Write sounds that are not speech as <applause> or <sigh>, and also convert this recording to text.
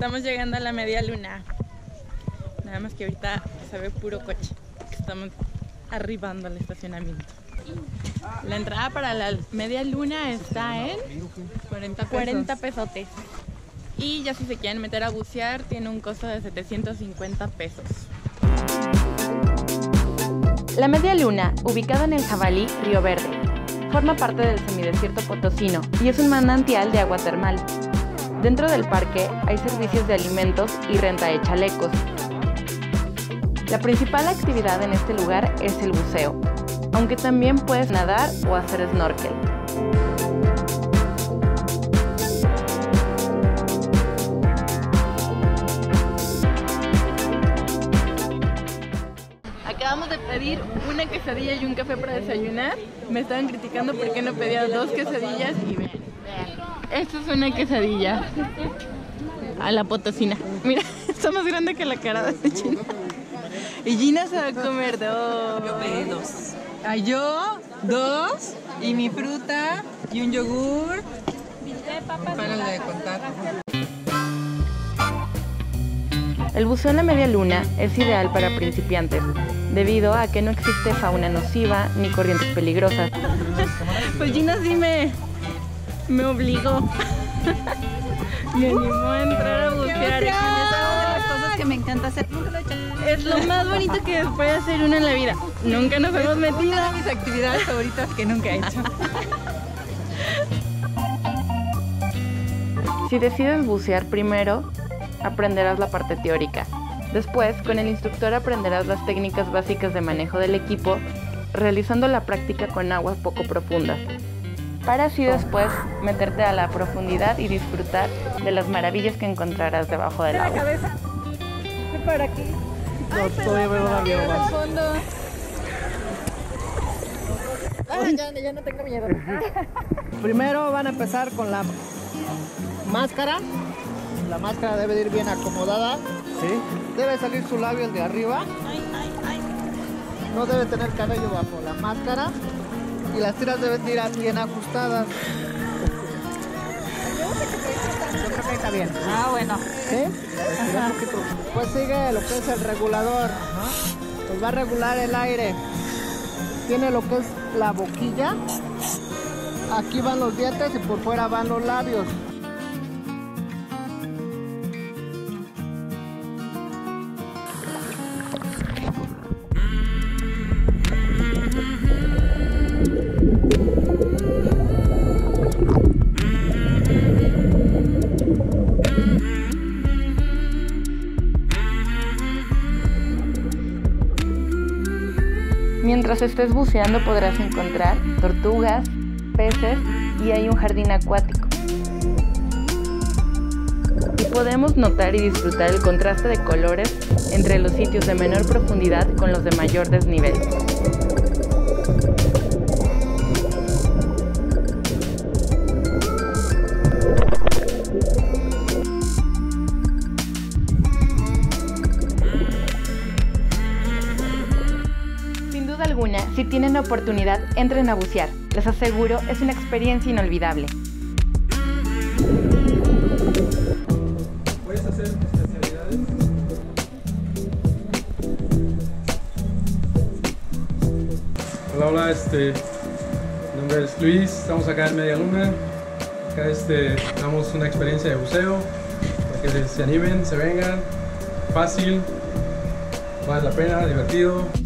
Estamos llegando a la media luna. Nada más que ahorita se ve puro coche. Estamos arribando al estacionamiento. La entrada para la media luna está en 40 pesos. 40 pesotes. Y ya si se quieren meter a bucear, tiene un costo de 750 pesos. La media luna, ubicada en el Jabalí, Río Verde, forma parte del semidesierto potosino y es un manantial de agua termal. Dentro del parque hay servicios de alimentos y renta de chalecos. La principal actividad en este lugar es el buceo, aunque también puedes nadar o hacer snorkel. Acabamos de pedir una quesadilla y un café para desayunar. Me estaban criticando porque no pedía dos quesadillas y. Esto es una quesadilla a la potosina. Mira, <laughs> está más grande que la cara de Gina. Y Gina se va a comer dos. Yo pedí dos. Ah, yo, dos, y mi fruta, y un yogur. Párale de contar. El buceo en la media luna es ideal para principiantes, debido a que no existe fauna nociva ni corrientes peligrosas. <laughs> Pues Gina sí me, obligó. <laughs> me animó a entrar a bucear. Es una de las cosas que me encanta hacer. Nunca lo he hecho. Es lo más bonito que puede hacer uno en la vida. Nunca nos hemos metido. Una de mis actividades favoritas que nunca he hecho. <laughs> Si decides bucear primero, aprenderás la parte teórica. Después, con el instructor aprenderás las técnicas básicas de manejo del equipo, realizando la práctica con aguas poco profundas. Para así después meterte a la profundidad y disfrutar de las maravillas que encontrarás debajo del agua. cabeza. Para aquí. No, todavía me da miedo más. fondo. Ah, ya, ya no tengo miedo. Primero van a empezar con la máscara. La máscara debe de ir bien acomodada. Sí. Debe salir su labio el de arriba. No debe tener cabello bajo la máscara. Y las tiras deben de ir bien ajustadas. Yo creo que está bien. Ah, bueno. ¿Sí? Pues sigue lo que es el regulador. Pues va a regular el aire. Tiene lo que es la boquilla. Aquí van los dientes y por fuera van los labios. Mientras estés buceando podrás encontrar tortugas, peces y hay un jardín acuático. Y podemos notar y disfrutar el contraste de colores entre los sitios de menor profundidad con los de mayor desnivel. Si tienen oportunidad, entren a bucear. Les aseguro, es una experiencia inolvidable. Hola, hola, este, mi nombre es Luis, estamos acá en Media Luna. Acá este, damos una experiencia de buceo, para que se animen, se vengan, fácil, vale la pena, divertido.